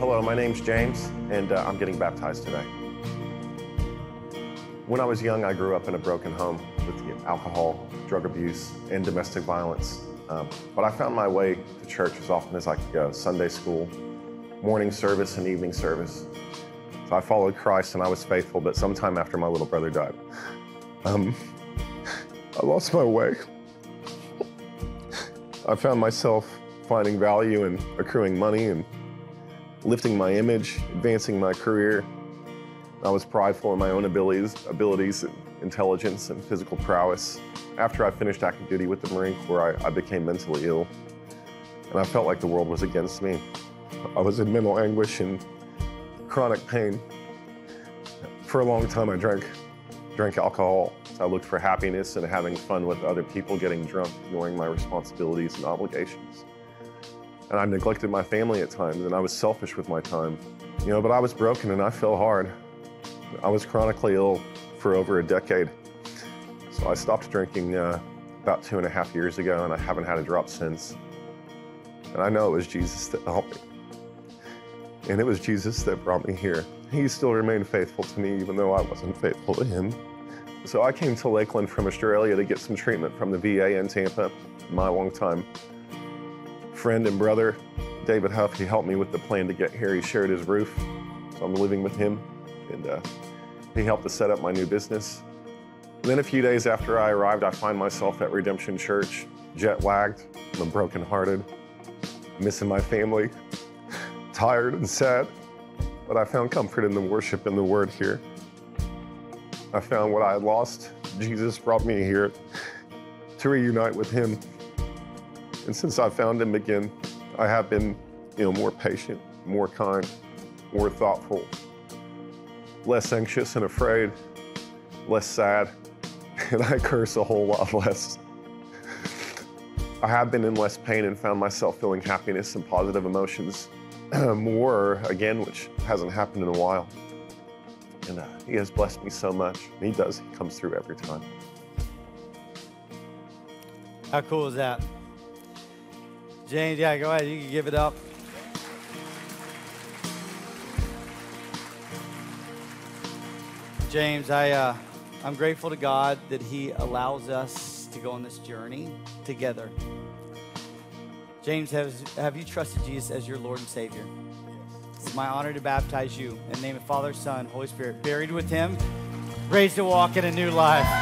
Hello, my name's James, and uh, I'm getting baptized today. When I was young, I grew up in a broken home with alcohol, drug abuse, and domestic violence. Um, but I found my way to church as often as I could go Sunday school, morning service, and evening service. So I followed Christ and I was faithful, but sometime after my little brother died, um, I lost my way. I found myself finding value in accruing money and lifting my image, advancing my career. I was prideful in my own abilities, abilities, intelligence, and physical prowess. After I finished active duty with the Marine Corps, I, I became mentally ill, and I felt like the world was against me. I was in mental anguish and chronic pain. For a long time, I drank, drank alcohol. I looked for happiness and having fun with other people, getting drunk, ignoring my responsibilities and obligations. And I neglected my family at times, and I was selfish with my time. You know, but I was broken and I fell hard. I was chronically ill for over a decade. So I stopped drinking uh, about two and a half years ago, and I haven't had a drop since. And I know it was Jesus that helped me. And it was Jesus that brought me here. He still remained faithful to me, even though I wasn't faithful to him. So I came to Lakeland from Australia to get some treatment from the VA in Tampa. My longtime friend and brother, David Huff, he helped me with the plan to get here. He shared his roof, so I'm living with him. And uh, he helped to set up my new business. And then a few days after I arrived, I find myself at Redemption Church, jet lagged, I'm brokenhearted, missing my family, tired and sad. But I found comfort in the worship and the word here. I found what I had lost. Jesus brought me here to reunite with him. And since I found him again, I have been, you know, more patient, more kind, more thoughtful, less anxious and afraid, less sad, and I curse a whole lot less. I have been in less pain and found myself feeling happiness and positive emotions more again, which hasn't happened in a while. And uh, he has blessed me so much. He does, he comes through every time. How cool is that? James, yeah, go ahead. You can give it up. James, I, uh, I'm grateful to God that He allows us to go on this journey together. James, has, have you trusted Jesus as your Lord and Savior? It's my honor to baptize you in the name of Father, Son, Holy Spirit, buried with Him, raised to walk in a new life.